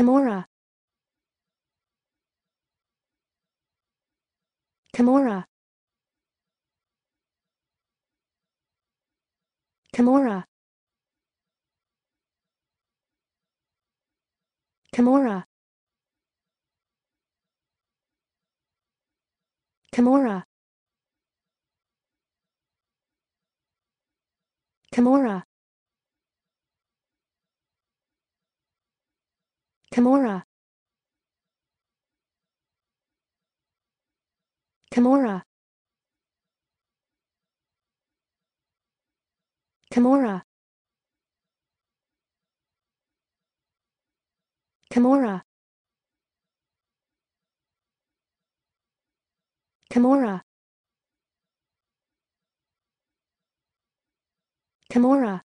Kimura Kimura Kimura Kimura Kimura Kimura Kimura Kimura Kimura Kimura Kimura Kimura